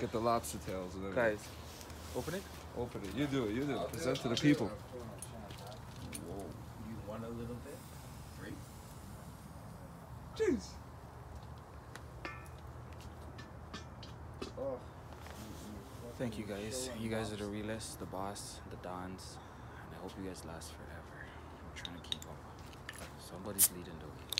Get the lobster tails and everything. Guys, open it. open it. You do it. You do it. Present to the people. Whoa. You want a little bit? Three? Jeez. Oh. Thank you guys. You guys are the realest, the boss, the dons, and I hope you guys last forever. I'm trying to keep up. Somebody's leading the way.